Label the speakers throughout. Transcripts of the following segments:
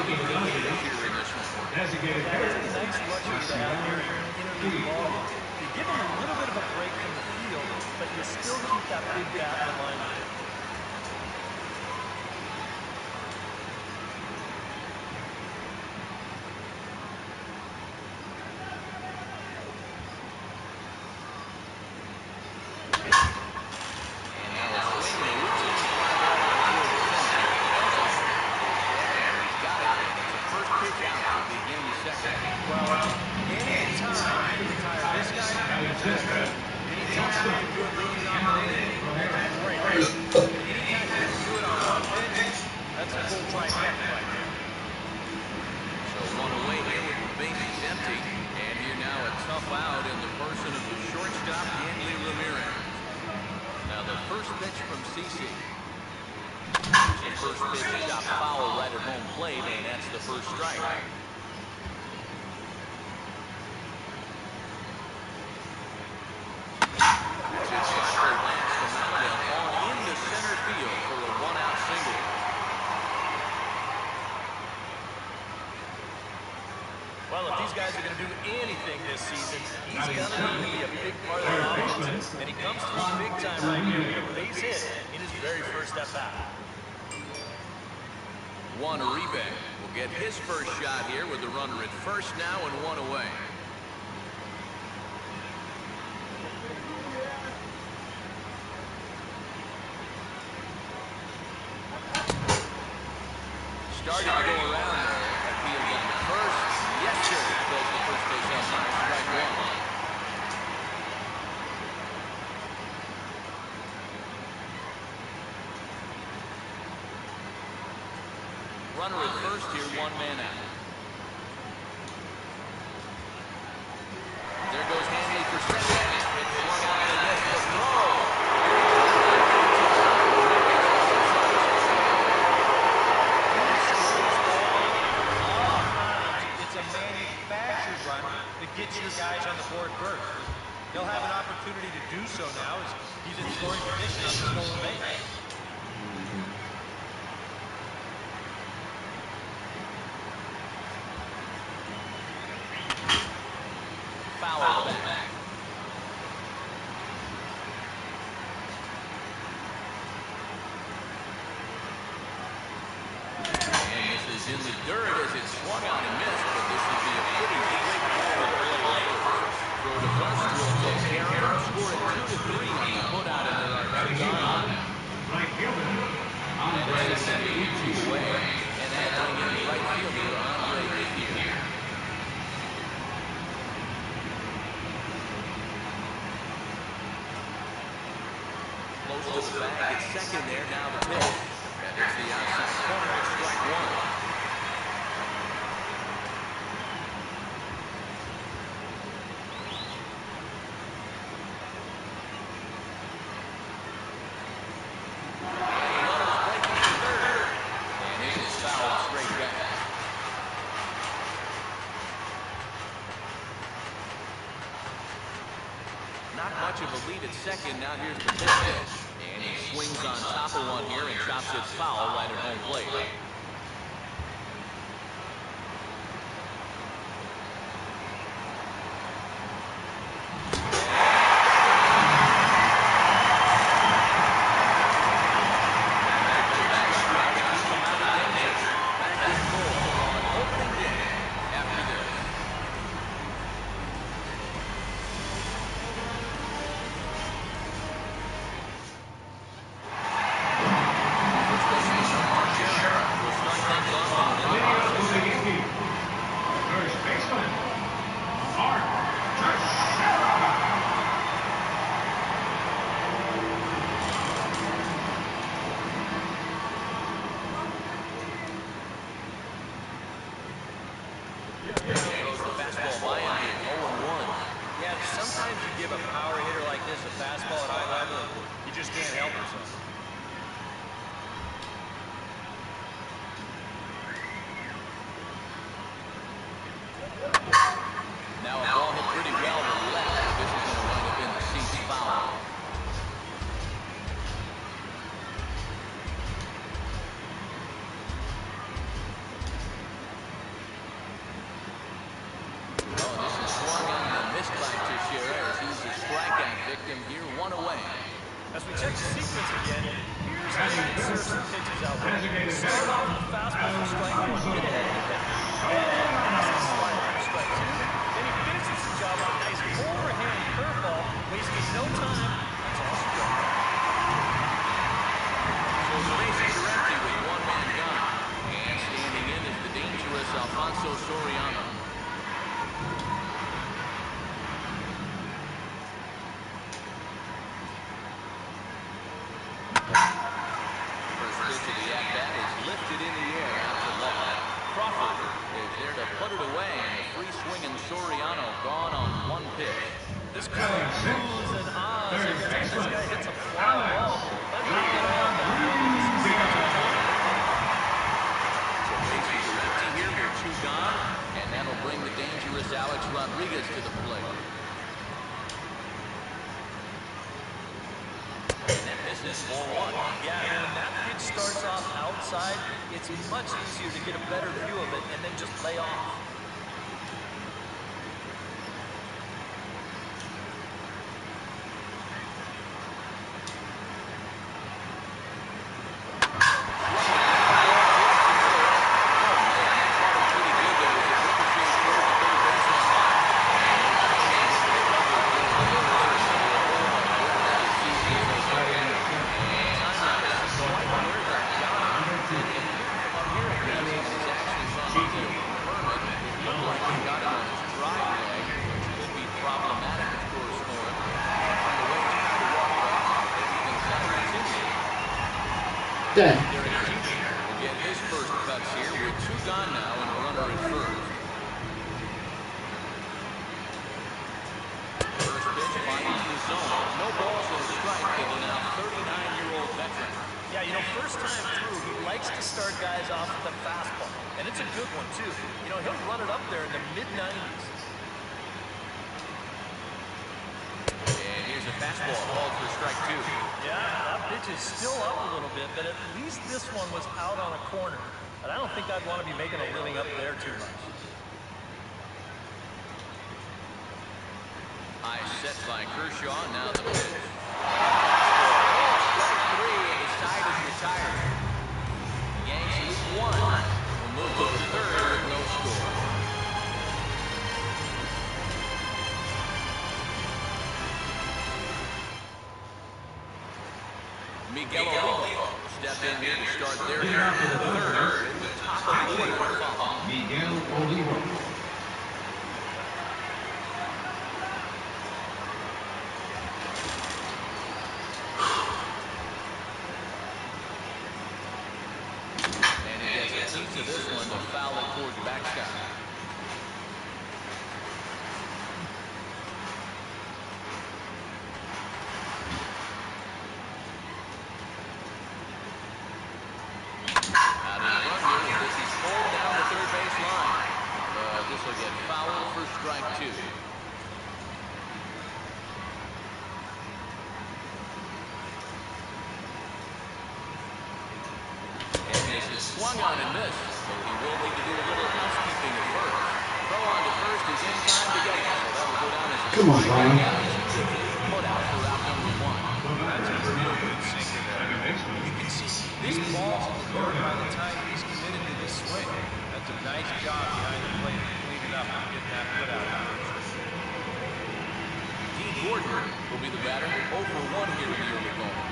Speaker 1: You
Speaker 2: give them a little bit of a break from the field, but you still keep that big bat in the.
Speaker 1: pitch from CC. First pitch shot foul right at home plate, and that's the first strike.
Speaker 2: Well, if these guys are going to do anything this season, he's going to need to be a
Speaker 1: big part of the
Speaker 3: offense,
Speaker 2: and he comes to his big time right here with a base hit in his very first at bat.
Speaker 1: Juan Uribe will get his first shot here with the runner at first now and one away. Runner at first here, one man out. There goes Hanley for second. It's one out and missed the throw.
Speaker 2: It's a manufactured run that gets your guys on the board first. They'll have an opportunity to do so now as he's in scoring position on the stolen base.
Speaker 1: swung out and missed, but this would be a pretty straightforward play. Throw to Westbrook, to Carroll, score it 2 to 3 on put out into that two yard line.
Speaker 3: Right fielder, Andre
Speaker 1: Sanucci away, and that bring in right fielder Andre Dickey. Close to the bag, it's second there, now the pitch. It's the outside corner. second. Now here's the. And he swings on top of one here and chops it foul right at home plate. Victim here, one away.
Speaker 2: As we check the sequence again, here's how you insert some pitches out there. Start off with a fastball for strike one, get ahead of the pitch. Then pass the slider for strike two. Then he finishes the job with a nice overhand curveball, wasting no time until strike.
Speaker 1: So the bases are empty with one man gone. And standing in is the dangerous Alfonso Soriano. First pitch of the at-bat is lifted in the air out to left. Crawford is there to put it away, and the free-swinging Soriano gone on one pitch.
Speaker 2: This crowd boos and ahs every time this guy hits a fly ball. Let me get on that.
Speaker 1: So bases are empty here with two gone, and that'll bring the dangerous Alex Rodriguez to the plate. And that misses 4-1.
Speaker 2: Yeah, when that pitch starts off outside, it's much easier to get a better view of it and then just lay off.
Speaker 1: Two gone now and a runner at first. First pitch finds the zone. No balls and strike to the now 39-year-old veteran.
Speaker 2: Yeah, you know, first time through, he likes to start guys off with a fastball. And it's a good one, too. You know, he'll run it up there in the mid-90s.
Speaker 1: And here's a fastball called for strike two.
Speaker 2: Yeah, that pitch is still up a little bit, but at least this one was out on a corner. But I don't think I'd want to be making a living up there too much.
Speaker 1: High set by Kershaw. Now the pitch. Strike three, and the side is retired. Yanks lead one. Will move to third with no score. Miguel Olivo stepped in here to start their the third. At the top of the order to follow.
Speaker 3: Miguel Olivo.
Speaker 1: And he gets a piece of this one to foul it towards backstop. Out in front here, this is pulled down the third base line. But this will get fouled for strike two. And this is swung on and missed. So he will need to do a little housekeeping at first. Throw on to first is in time to get it. So that will go down as a Come on, Brian. Put out for out number one.
Speaker 3: That's
Speaker 2: a real good sinker there.
Speaker 3: You
Speaker 2: can see this ball's in by the time he's committed to this swing. That's a nice job behind the plate to clean it up and get that put out.
Speaker 1: Dee Gordon will be the batter. 0 for 1 here in the early going.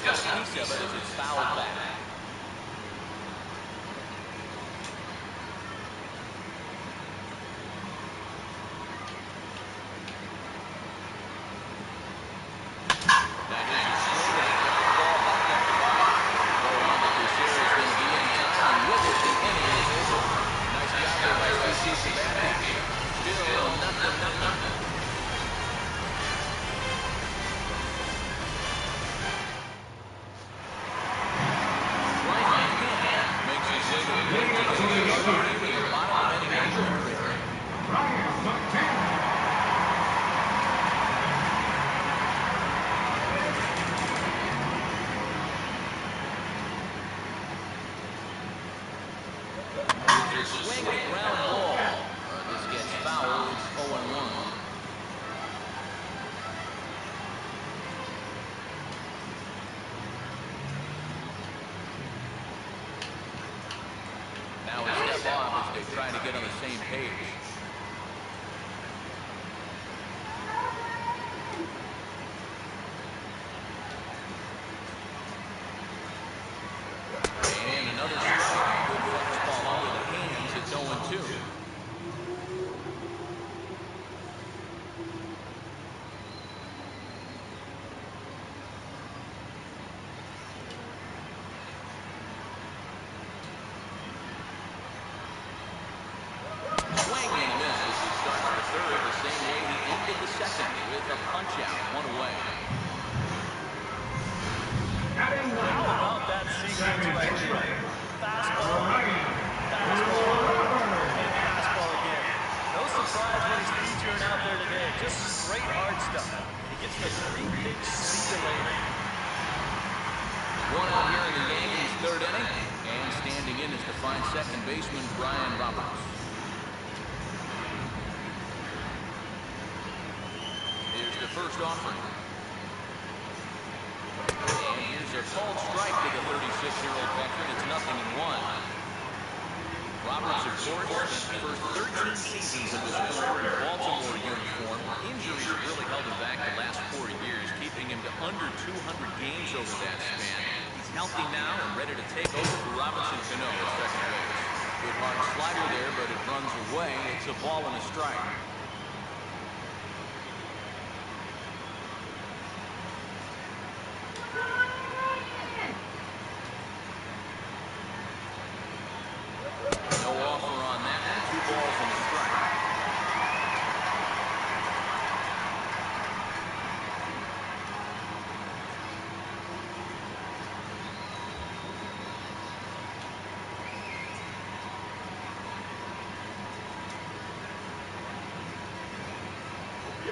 Speaker 1: discussed it. He said it was fouled back. Swing and a ground ball. Uh, this gets fouled. It's 0-1. Now a step off as they try to get on the same page. And another strike. Good fastball under the hands. It's 0-2. Swing and a miss as he starts the third the same way he ended the second with a punch out, one away.
Speaker 3: How
Speaker 2: about that sequence right there? Fastball, fastball,
Speaker 3: and
Speaker 2: fastball again. No surprise what he's featuring out there today. Just straight hard stuff. He gets the three-pitch see you later.
Speaker 1: One out here in the Yankees' third inning, and standing in is to find second baseman Brian Roberts. Here's the first offering. And here's a called strike to the 36-year-old veteran. It's nothing in one. Roberts, of course, the first 13 seasons of his career in Baltimore uniform. Injuries really held him back the last four years, keeping him to under 200 games over that span. He's healthy now and ready to take over for Robinson Cano at second base. Good hard slider there, but it runs away. It's a ball and a strike. No offer on that one. Two balls and a strike.